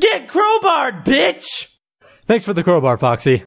Get crowbarred, bitch! Thanks for the crowbar, Foxy.